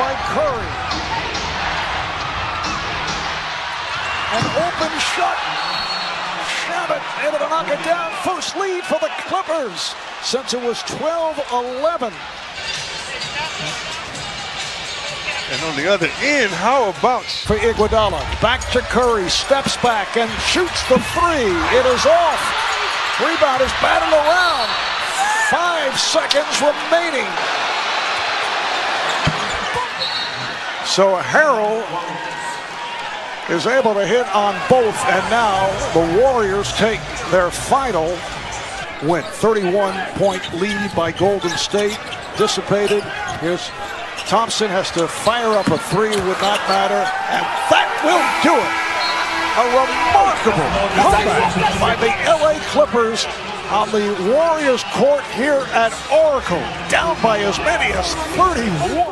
by Curry. An open shot. Shamet able to knock it down. First lead for the Clippers since it was 12-11. And on the other end, how about for Iguodala? Back to Curry, steps back and shoots the three. It is off. Rebound is batted around. Five seconds remaining. So Harrell is able to hit on both, and now the Warriors take their final win. 31-point lead by Golden State. Dissipated. Here's Thompson has to fire up a three, would not matter, and that will do it. A remarkable comeback by the LA Clippers on the Warriors court here at Oracle, down by as many as 31.